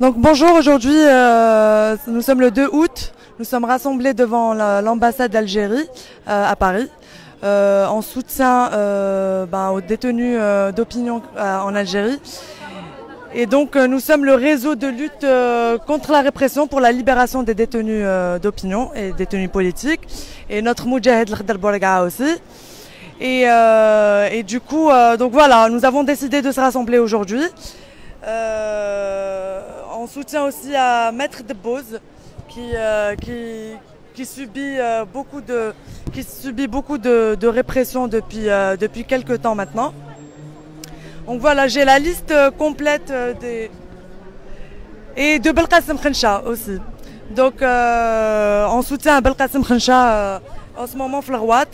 Donc bonjour, aujourd'hui euh, nous sommes le 2 août, nous sommes rassemblés devant l'ambassade d'Algérie euh, à Paris euh, en soutien ben, aux détenus d'opinion en Algérie. Et donc nous sommes le réseau de lutte contre la répression pour la libération des détenus d'opinion et détenus politiques. Et notre Moudjahid Khdar aussi. Et, et, du coup, donc voilà, nous avons décidé de se rassembler aujourd'hui on soutient aussi à Maître de Bose qui, euh, qui, subit, euh, beaucoup de, qui subit beaucoup de, répression depuis, euh, depuis quelques temps maintenant. Donc voilà, j'ai la liste complète des... Et de Belkacem Khensha aussi. Donc on soutient Belkacem Khensha en ce moment Flerouat.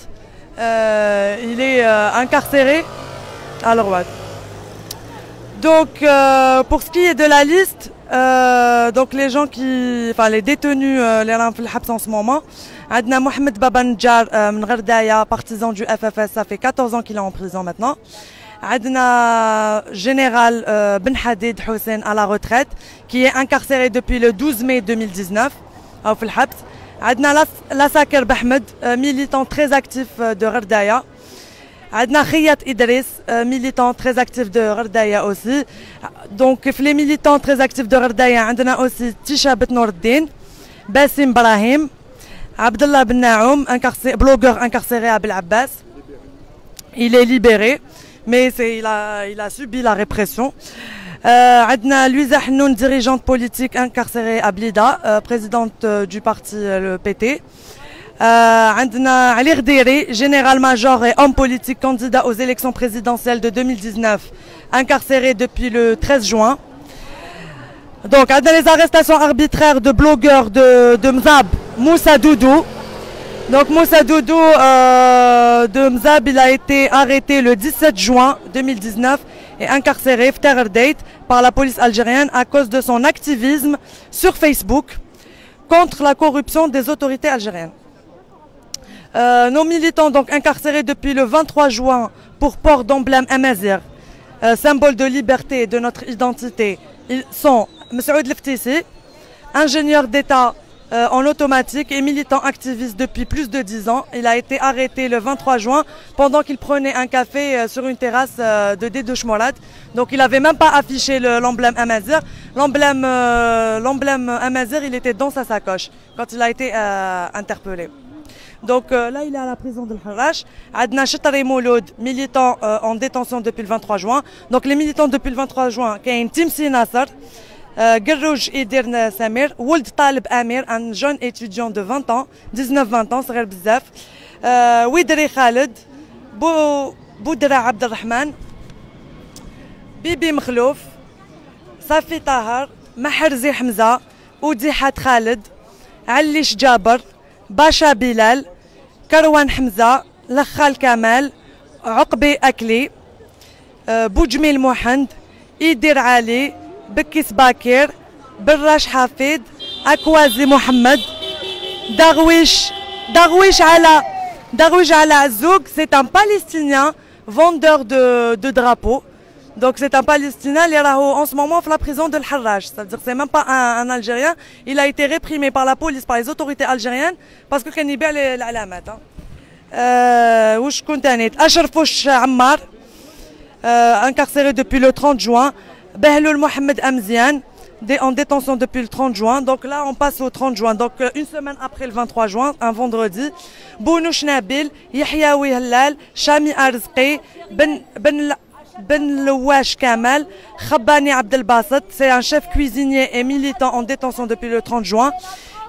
il est incarcéré à Lerouat. Donc pour ce qui est de la liste, euh, donc les gens qui, enfin les détenus, euh, les en ce moment. Adna Mohamed Babanjar, euh, partisan du FFS, ça fait 14 ans qu'il est en prison maintenant. Adna Général Ben Hadid Hussein à la retraite, qui est incarcéré depuis le 12 mai 2019 au Adna Lassaker Bahmed, militant très actif de Gherdaya. Adna Khiyat Idris, militant très actif de Gherdaya aussi. Donc les militants très actifs de Gherdaya, on a aussi Tisha Bet Nourdin, Bassim Brahim, Abdullah Ben Naoum, blogueur incarcéré à Bel Abbas. Il est libéré, mais il a, subi la répression. Euh, Adna Louisa Hnoun, dirigeante politique incarcérée à Blida, euh, présidente euh, du parti le PT. عندنا علي غديري général major et homme politique candidat aux élections présidentielles de 2019 incarcéré depuis le 13 juin donc dans les arrestations arbitraires de blogueurs de, de Mzab Moussa Doudou donc Moussa Doudou euh, de Mzab il a été arrêté le 17 juin 2019 et incarcéré date par la police algérienne à cause de son activisme sur Facebook contre la corruption des autorités algériennes euh, nos militants donc incarcérés depuis le 23 juin pour port d'emblème Amazir, euh, symbole de liberté et de notre identité, ils sont M. Leftisi, ingénieur d'État euh, en automatique et militant activiste depuis plus de 10 ans. Il a été arrêté le 23 juin pendant qu'il prenait un café sur une terrasse de Dédouche Donc il n'avait même pas affiché l'emblème Amazir. L'emblème Amazir, il était dans sa sacoche quand il a été interpellé. Donc euh, là, il est à la prison de Harash. Adna Chetari Mouloud, militant euh, en détention depuis le 23 juin. Donc les militants depuis le 23 juin, qui est Timsi Nasser. قروج يدير سمير ولد طالب امير ان جون اتيديون دو 20 ans 19 20 ans صغير بزاف ويدري خالد بو بودرة عبد الرحمن بيبي مخلوف صافي طاهر محرزي حمزه وديحات خالد عليش جابر باشا بلال كروان حمزة لخال كمال عقبي أكلي آه، بوجميل محمد إيدير علي بكيس باكر براش حفيد أكوازي محمد. درويش درويش على درويش على عزوك سي ان باليستينيان فوندور دو دو درابو Donc c'est un Palestinien, il est en ce moment dans la prison de Al-Harraj. C'est-à-dire c'est même pas un, un, Algérien. Il a été réprimé par la police, par les autorités algériennes, parce que كان يبيع العلامات. وش كنت تاني أشرفوش عمار incarcéré depuis le 30 juin. Behloul Mohamed Amzian en détention depuis le 30 juin. Donc là, on passe au 30 juin. Donc une semaine après le 23 juin, un vendredi, Bounouch Nabil, Yahyaoui Hallal, Shami Arzqi, Ben, ben ben Louache Kamel, Khabani Abdelbasset, c'est un chef cuisinier et militant en détention depuis le 30 juin.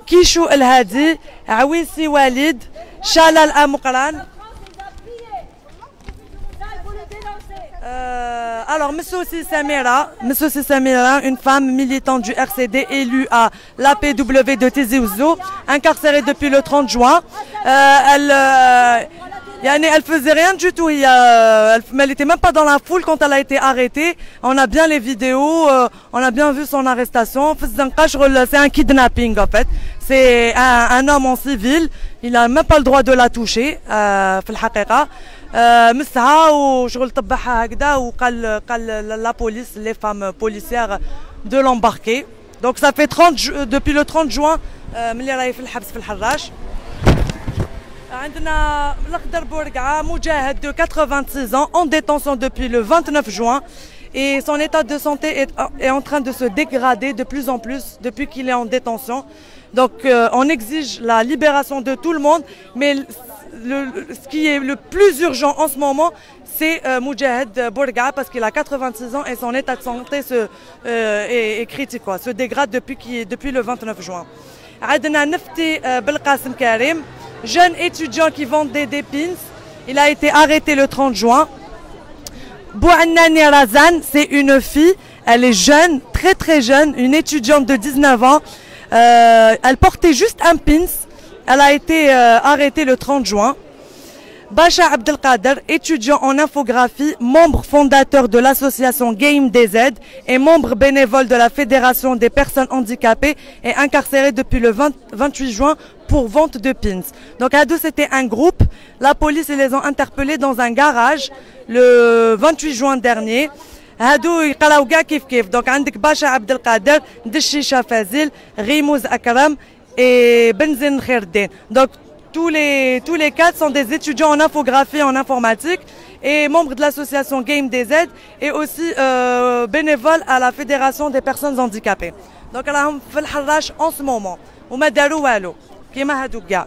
Kishou El Hadi, Awisi Walid, Shalal Amukran. Euh, alors, Monsieur Samira, Samira, une femme militante du RCD élue à l'APW de Tizi Ouzou, incarcérée depuis le 30 juin. Euh, elle, euh, elle faisait rien du tout. Il elle, mais elle était même pas dans la foule quand elle a été arrêtée. On a bien les vidéos, euh, on a bien vu son arrestation. C'est un kidnapping en fait. C'est un, homme en civil. Il n'a même pas le droit de la toucher. Euh, la police, les femmes policières de l'embarquer. Donc ça fait 30 depuis le 30 juin ملي راهي في الحبس في الحراش عندنا الاخضر بورقعه مجاهد de 86 ans en détention depuis le 29 juin et son état de santé est, est en train de se dégrader de plus en plus depuis qu'il est en détention. Donc euh, on exige la libération de tout le monde, mais le, ce qui est le plus urgent en ce moment, c'est euh, Moujahed Bourga parce qu'il a 86 ans et son état de santé se, euh, est, est, critique, quoi, se dégrade depuis, depuis le 29 juin. Adna Nefti Belqasem Karim, jeune étudiant qui vendait des pins, il a été arrêté le 30 juin. Bouannani Razan, c'est une fille, elle est jeune, très très jeune, une étudiante de 19 ans. Euh, elle portait juste un pins. Elle a été euh, arrêtée le 30 juin. Bacha Abdelkader, étudiant en infographie, membre fondateur de l'association Game DZ et membre bénévole de la Fédération des personnes handicapées, est incarcéré depuis le 20, 28 juin pour vente de pins. Donc à deux, c'était un groupe. La police les ont interpellés dans un garage le 28 juin dernier. هادو يقراو كاع كيف كيف دونك عندك باشا عبد القادر دشيشة فازيل غيموز أكرم et Benzin Kherdin. Donc tous les, tous les quatre sont des étudiants en infographie, en informatique et membres de l'association Game DZ et aussi euh, bénévoles à la Fédération des personnes handicapées. Donc راهم في الحراش en ce moment وما داروا والو كيما هادو كاع.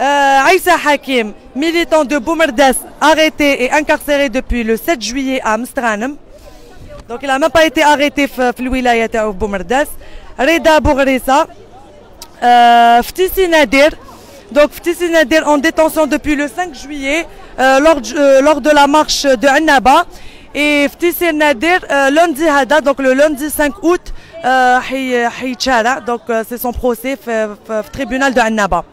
Euh, Aïssa Hakim, militant de Boumerdas, arrêté et incarcéré depuis le 7 juillet à Amsterdam. Donc il n'a même pas été arrêté في الولاية تاعو Boumerdas. Reda Bourissa, euh, Ftissi Nadir, donc Ftissi Nadir en détention depuis le 5 juillet euh, lors, euh, lors, de la marche de Annaba. Et Ftissi Nadir, lundi Hada, donc le lundi 5 août, au tribunal de Annaba.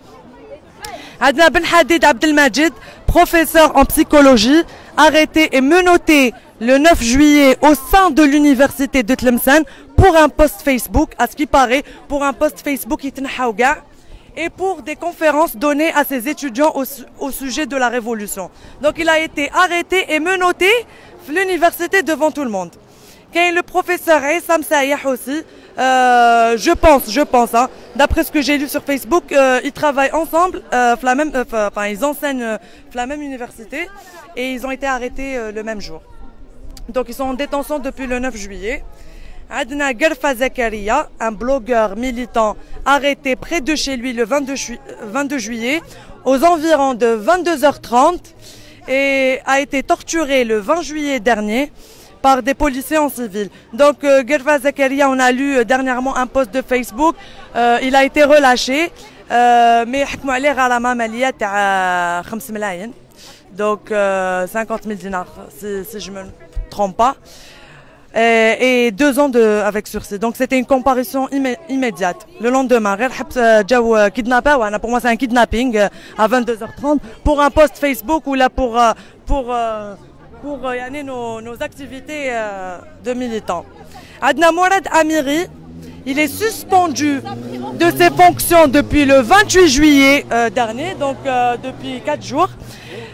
Adna Ben Hadid Abdelmajid, professeur en psychologie, arrêté et menotté le 9 juillet au sein de l'université de Tlemcen pour un post Facebook, à ce qui paraît, pour un post Facebook et pour des conférences données à ses étudiants au, au, sujet de la révolution. Donc il a été arrêté et menotté l'université devant tout le monde. Quand le professeur Issam Sayah aussi, euh, je pense, je pense, hein, d'après ce que j'ai lu sur Facebook, euh, ils travaillent ensemble, euh, même, enfin ils enseignent la même université et ils ont été arrêtés le même jour. Donc ils sont en détention depuis le 9 juillet. Adna Gerfa Zakaria, un blogueur militant arrêté près de chez lui le 22, 22 juillet aux environs de 22h30 et a été torturé le 20 juillet dernier par des policiers en civil. Donc euh, Gerva Zakaria, on a lu euh, dernièrement un post de Facebook, euh, il a été relâché, euh, mais Hakmou Ali Ralama Malia 5 millions, donc 50 000 dinars, si, je ne me trompe pas. Et, deux ans de, avec sursis. Donc c'était une comparution immé immédiate. Le lendemain, kidnappé, pour moi c'est un kidnapping à 22h30 pour un post Facebook ou là pour, pour, pour pour nos, nos activités de militants. Adna Mourad Amiri, il est suspendu de ses fonctions depuis le 28 juillet euh, dernier, donc euh, depuis 4 jours,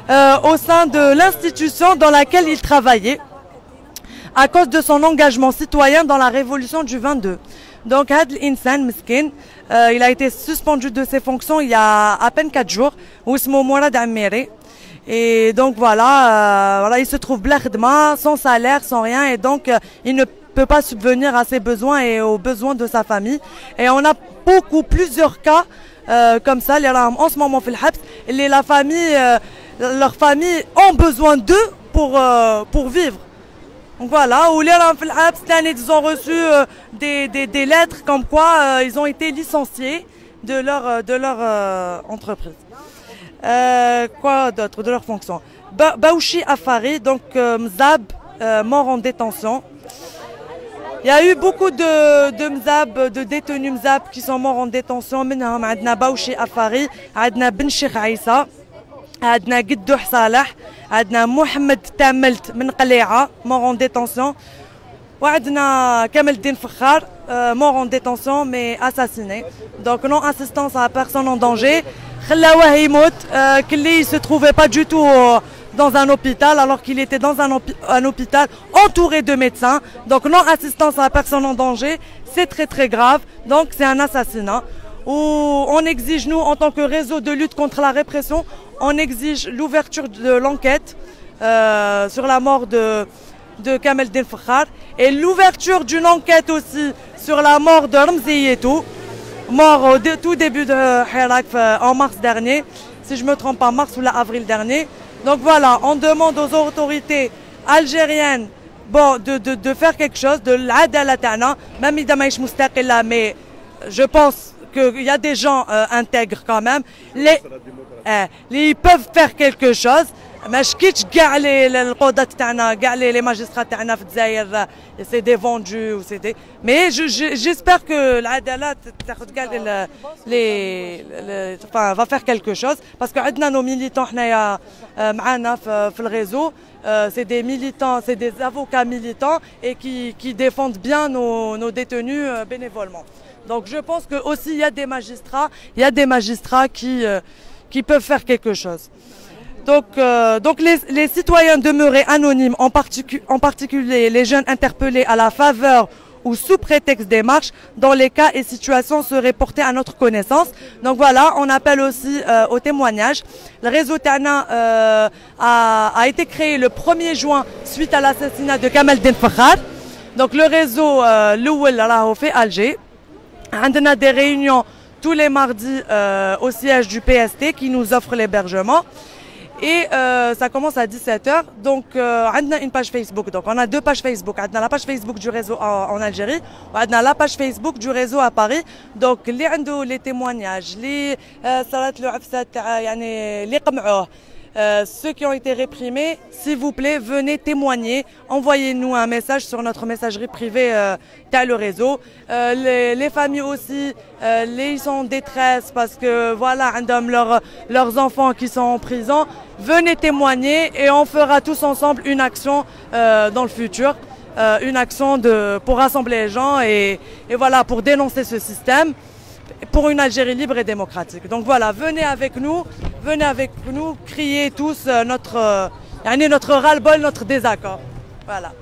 euh, au sein de l'institution dans laquelle il travaillait à cause de son engagement citoyen dans la révolution du 22. Donc Had Insan Miskin, euh, il a été suspendu de ses fonctions il y a à peine 4 jours, Ousmo Mourad Ammeri. Et donc voilà, euh, voilà, il se trouve blerdma, sans salaire, sans rien, et donc euh, il ne peut pas subvenir à ses besoins et aux besoins de sa famille. Et on a beaucoup, plusieurs cas euh, comme ça, les en ce moment, les, la famille, euh, leurs familles ont besoin d'eux pour, euh, pour vivre. Donc voilà, ou les ils ont reçu des, des, des, lettres comme quoi ils ont été licenciés de leur, de leur euh, entreprise. quoi d'autre De leur fonction. Ba Baouchi Afari, donc Mzab, mort en détention. Il y a eu beaucoup de, de Mzab, de détenus Mzab qui sont morts en détention. منهم عندنا باوشي أفاري عندنا بن شيخ عيسى عندنا قدوح صالح عندنا محمد تاملت من قليعة مور اون ديتونسيون وعندنا كامل الدين فخار euh, mort en détention, mais assassiné. Donc non-assistance à la personne en danger. Kelly euh, ne se trouvait pas du tout euh, dans un hôpital alors qu'il était dans un, hôpital entouré de médecins. Donc non-assistance à la personne en danger, c'est très très grave. Donc c'est un assassinat. Où on exige, nous, en tant que réseau de lutte contre la répression, on exige l'ouverture de l'enquête sur la mort de, de Kamel Din et l'ouverture d'une enquête aussi sur la mort de Ramzi Yetou, mort au tout début de Hirak euh, en mars dernier, si je ne me trompe pas, mars ou avril dernier. Donc voilà, on demande aux autorités algériennes bon, de, de, de faire quelque chose, de l'adalatana, même là, mais je pense qu'il y a des gens euh, intègres quand même. Les, euh, ils peuvent faire quelque chose. ما شكيتش كاع لي القضاة تاعنا كاع لي لي ماجسترات تاعنا في الجزائر سي دي فوندو سي دي مي جيسبر كو العداله تاخذ كاع لي لي فا فير كيلكو شوز باسكو عندنا نو ميليتون حنايا معانا في, في الريزو c'est des militants, c'est des avocats militants et qui, qui défendent bien nos, nos détenus bénévolement. Donc je pense que aussi il y a des magistrats, il y a des magistrats qui, euh, Donc, euh, donc les, les, citoyens demeurés anonymes, en, particu en, particulier les jeunes interpellés à la faveur ou sous prétexte des marches, dans les cas et situations seraient portés à notre connaissance. Donc voilà, on appelle aussi euh, au témoignage. Le réseau Tana euh, a, a, été créé le 1er juin suite à l'assassinat de Kamel Den. Donc le réseau euh, Louel Alger. On a des réunions tous les mardis euh, au siège du PST qui nous offre l'hébergement. Et euh, ça commence à 17h. Donc, euh, on a une page Facebook. Donc, on a deux pages Facebook. On a la page Facebook du réseau en, en Algérie. On a la page Facebook du réseau à Paris. Donc, les, les témoignages, les euh, les euh, ceux qui ont été réprimés, s'il vous plaît, venez témoigner. Envoyez-nous un message sur notre messagerie privée euh, réseau. Euh, les, les, familles aussi, euh, les, ils sont en détresse parce que voilà, leur, leurs enfants qui sont en prison. Venez témoigner et on fera tous ensemble une action dans le futur. une action de, pour rassembler les gens et, et voilà, pour dénoncer ce système pour une Algérie libre et démocratique. Donc voilà, venez avec nous, venez avec nous, crier tous euh, notre, euh, notre ras-le-bol, notre désaccord. Voilà.